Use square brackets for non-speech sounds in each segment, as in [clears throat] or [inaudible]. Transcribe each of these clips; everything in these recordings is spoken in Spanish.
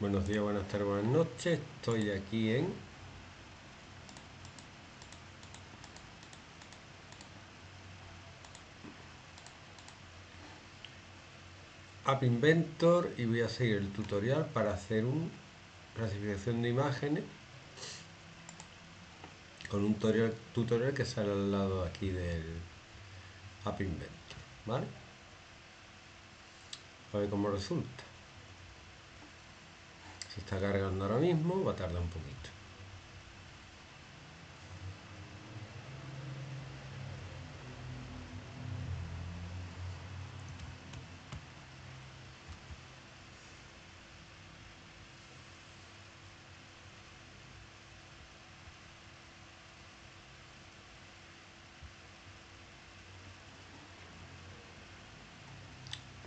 Buenos días, buenas tardes, buenas noches. Estoy aquí en App Inventor y voy a seguir el tutorial para hacer una clasificación de imágenes con un tutorial, que sale al lado aquí del App Inventor, ¿vale? A ver cómo resulta. Está cargando ahora mismo, va a tardar un poquito.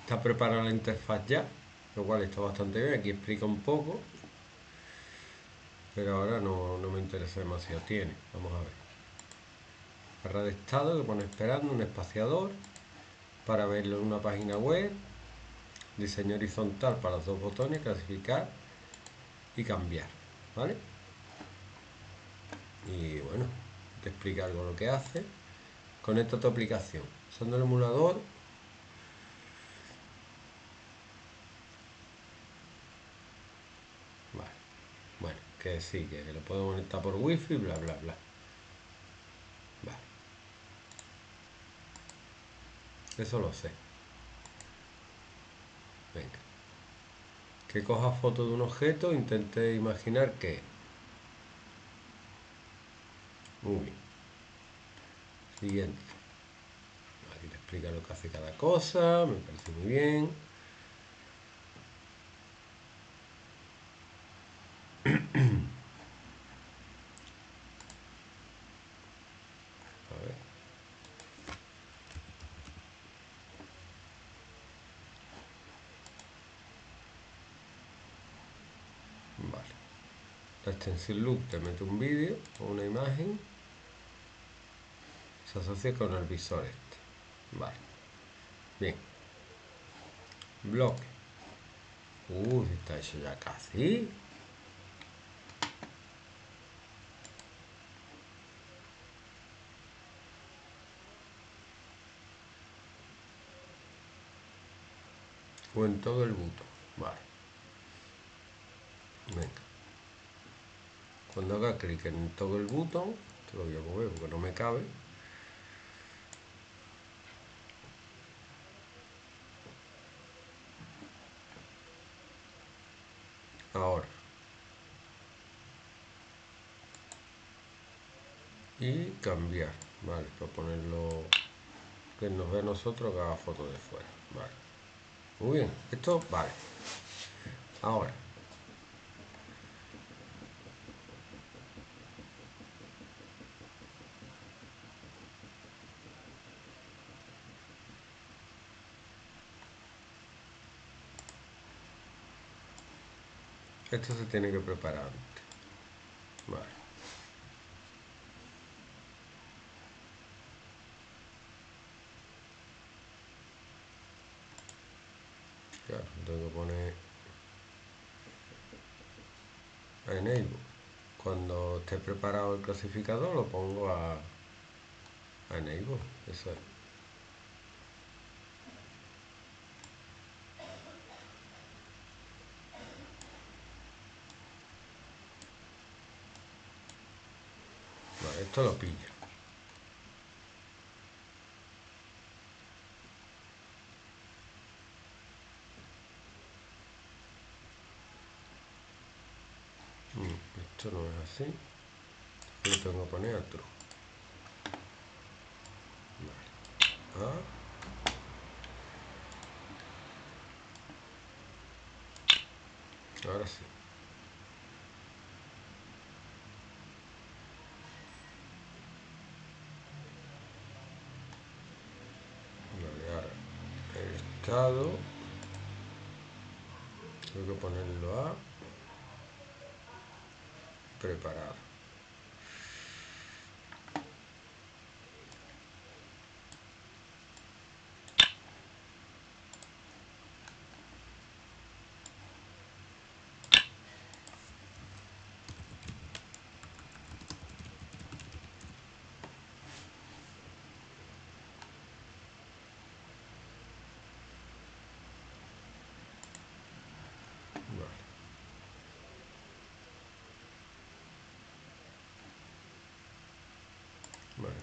Está preparada la interfaz ya, lo cual está bastante bien. Aquí explica un poco, pero ahora no, me interesa demasiado. Tiene, vamos a ver. Barra de estado que pone esperando, un espaciador para verlo en una página web, diseño horizontal para los dos botones, clasificar y cambiar, ¿vale? Y bueno, te explica algo lo que hace. Conecta tu aplicación. Usando el emulador que sí, que lo puedo conectar por wifi, bla, bla, bla. Vale. Eso lo sé. Venga. Que coja foto de un objeto, intente imaginar que... Muy bien. Siguiente. Aquí le explica lo que hace cada cosa, me parece muy bien. La extensión loop te mete un vídeo o una imagen. Se asocia con el visor este. Vale. Bien. Bloque. Uh, está hecho ya casi. o en todo el botón. Vale. Venga. Cuando haga clic en todo el botón, te lo voy a mover porque no me cabe. Ahora. Y cambiar, vale, para ponerlo que nos ve a nosotros que haga foto de fuera, vale. Muy bien, esto vale. Ahora, Esto se tiene que preparar antes. Vale. Claro, tengo que poner a enable. Cuando esté preparado el clasificador lo pongo a, a enable. Eso es. Esto lo pilla. Mm, esto no es así. Lo tengo que poner a true. Vale. Ah. Ahora sí. Tengo que ponerlo a preparar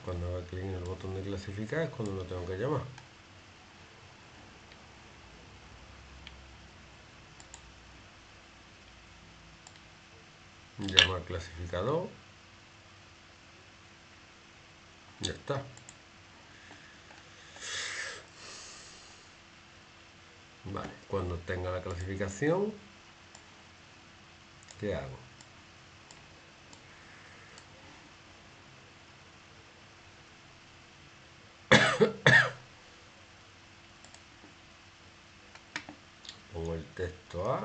cuando haga clic en el botón de clasificar es cuando lo tengo que llamar. Llamar clasificador. Ya está. Vale, cuando tenga la clasificación, ¿qué hago? Pongo el texto A,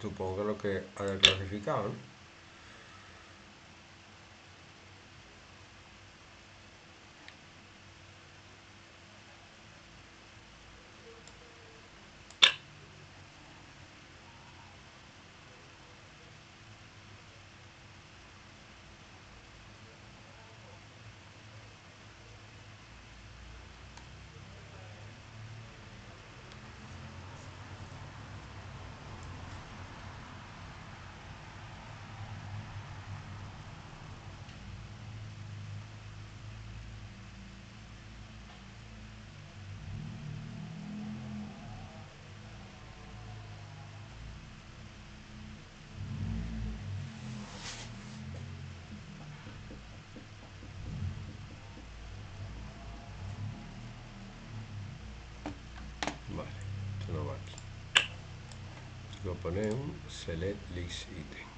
supongo que lo que haya clasificado, lo ponemos select list item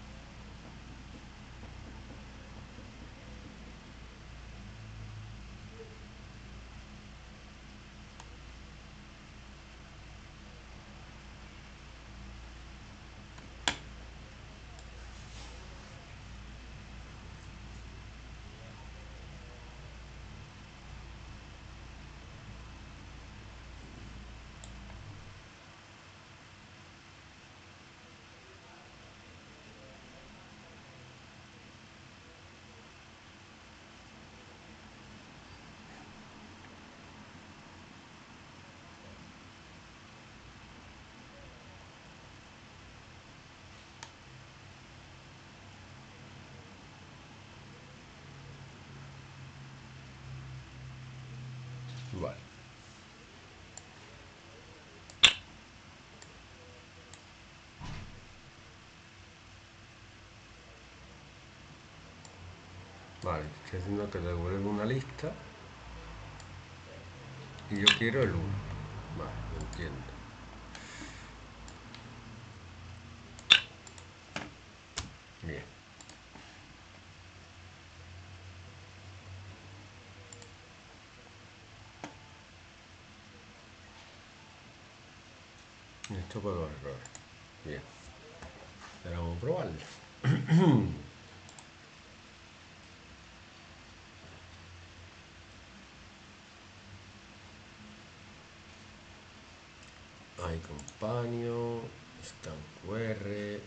Vale. Vale, estoy haciendo que devuelva una lista y yo quiero el 1. Vale, lo entiendo. Bien. Esto los errores. Bien. Ahora vamos a probarlo. [clears throat] Hay compañero, scan QR,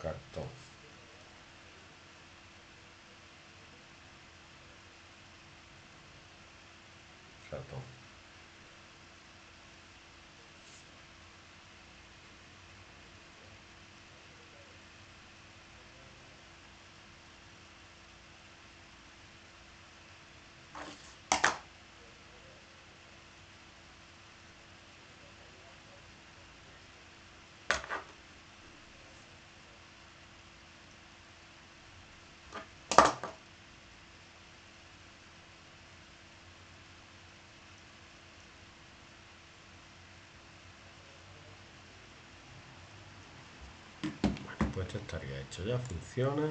cartón, pues esto estaría hecho ya, funciona